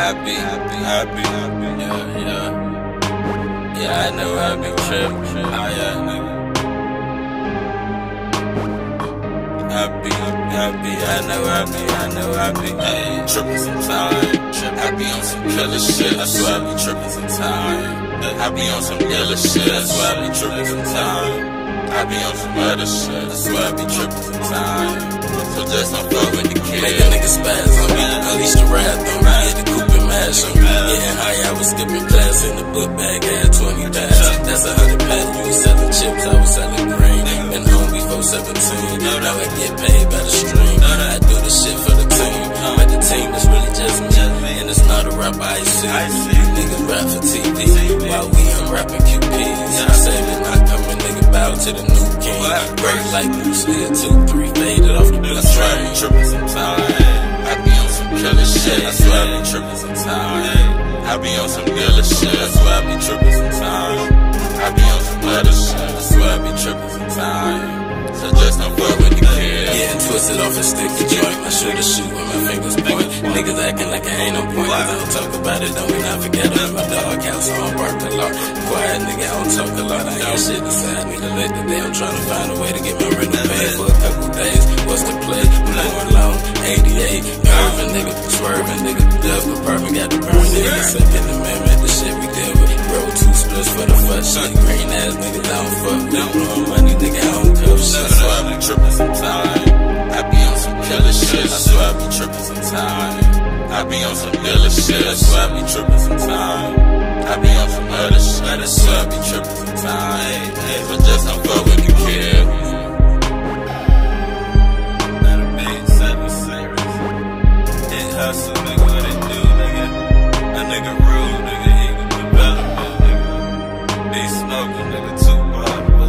happy, happy, yeah, yeah. Yeah, I know I be trippin', oh yeah, nigga. Happy, happy, I know I be, I know I be, hey, trippin' sometimes. I be on some killer shit, that's why I be trippin' sometimes. I be on some killer shit, that's why I be trippin' sometimes. I be on some other shit, that's why I be trippin' sometimes. So just don't fuck with the kid. Make a nigga spaz on me, unleash the wrath coupe and mash on me. Getting high, I was skipping class in the book bag, had 20 bags. That's a hundred pack, you was selling chips, I was selling green. Been home before 17, now I get paid by the stream. I do the shit for the team, but the team is really just me. And it's not a rap I see. Niggas rap for TV, while we I'm rapping QPs. I say it not coming, nigga bow to the new king. Great like Bruce Lee, two, three, faded off the blue train. Shit, that's why I be tripping sometimes. I be on some killer shit, that's why I be tripping sometimes. I be on some other shit, that's why I be tripping sometimes. So just don't fuck with the kid. Yeah, twisted off a sticky joint. I shoot a shoot with my fingers point. Niggas acting like I ain't no point. I don't talk about it, don't mean I forget it. My dog house, so I'm bark a lot. Quiet nigga, I don't talk a lot. I hear shit to say I need to let the day. I'm trying to find a way to get my rent paid swerving, nigga. Double perfect, got the burn, nigga. Second amendment, the shit we deal with. Roll two splits for the fuck shit. Green ass nigga, I don't fuck. Don't know money, nigga, I don't cuff shit. That's why I be tripping sometimes. I be on some killer shit. That's why I be tripping sometimes. I be on some killer shit. That's why I be tripping sometimes. I be on some other shit. That's why I be tripping sometimes. Hey, but just don't fuck with know you nigga too, but